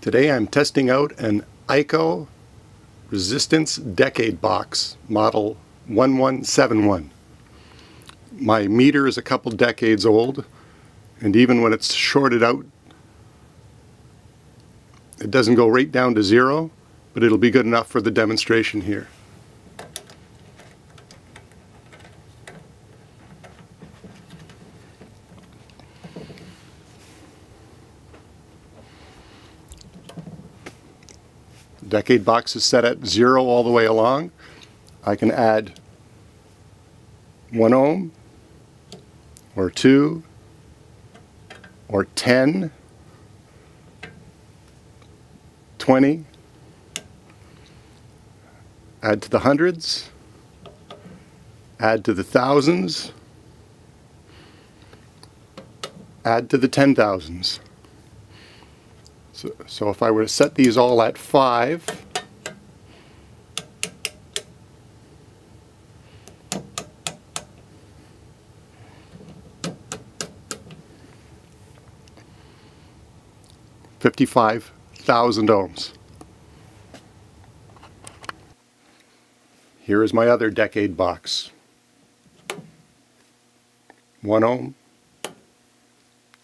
Today I'm testing out an Eico resistance decade box model 1171. My meter is a couple decades old and even when it's shorted out it doesn't go right down to zero but it'll be good enough for the demonstration here. Decade box is set at zero all the way along. I can add one ohm or two or 10, 20, add to the hundreds, add to the thousands, add to the ten thousands. So, so if I were to set these all at 5, Fifty-five thousand ohms. Here is my other decade box. One ohm,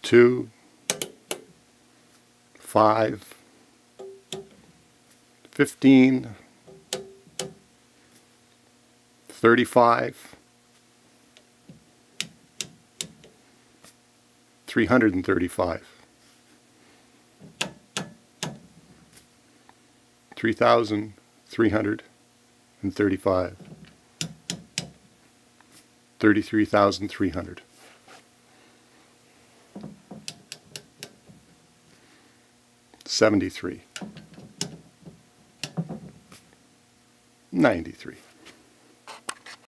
two, 5, 15, 35, 335, 3,335, 33,300. 73, 93.